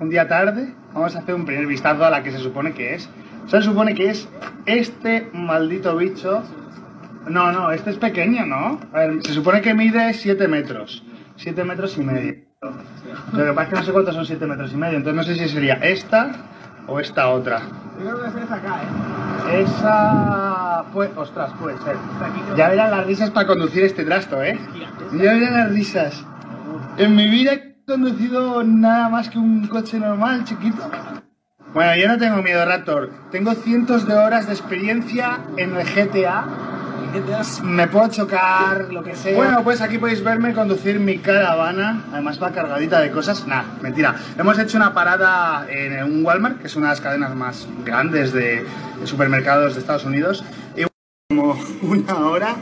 un día tarde, vamos a hacer un primer vistazo a la que se supone que es. Se supone que es este maldito bicho. No, no, este es pequeño, ¿no? A ver, se supone que mide 7 metros. 7 metros y medio. Lo que pasa es que no sé cuántos son 7 metros y medio, entonces no sé si sería esta o esta otra. Yo creo que debe ser esa acá, ¿eh? Esa. Pues, ostras, puede ser. Ya verán las risas para conducir este trasto, ¿eh? Ya verán las risas. En mi vida conducido nada más que un coche normal, chiquito. Bueno, yo no tengo miedo, Raptor. Tengo cientos de horas de experiencia en el GTA. Me puedo chocar, lo que sea. Bueno, pues aquí podéis verme conducir mi caravana. Además va cargadita de cosas. Nah, mentira. Hemos hecho una parada en un Walmart, que es una de las cadenas más grandes de, de supermercados de Estados Unidos. Y como una hora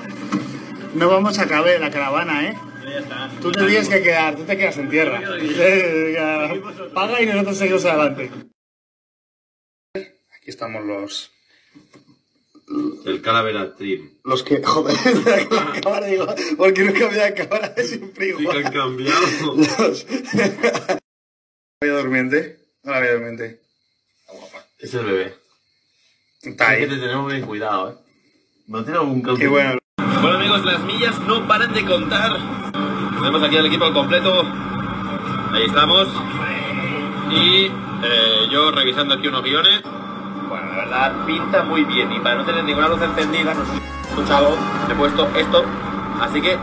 no vamos a caber la caravana, ¿eh? Ya está. Tú te tienes que quedar, tú te quedas en tierra. Eh, Paga y nosotros seguimos adelante. Aquí estamos los. El Calavera Trim. Los que. Joder, la cámara digo. Porque no cambia de cámara, es siempre Sí que igual. han cambiado. Los. La durmiente. No la durmiente. Es el bebé. Está Es que te ahí. tenemos bien cuidado, ¿eh? No tiene algún Y cálculo. bueno, Bueno amigos, las millas no paran de contar. Tenemos aquí al equipo completo. Ahí estamos. Y eh, yo revisando aquí unos guiones. Bueno, la verdad pinta muy bien. Y para no tener ninguna luz encendida, no sé escuchado, he puesto esto. Así que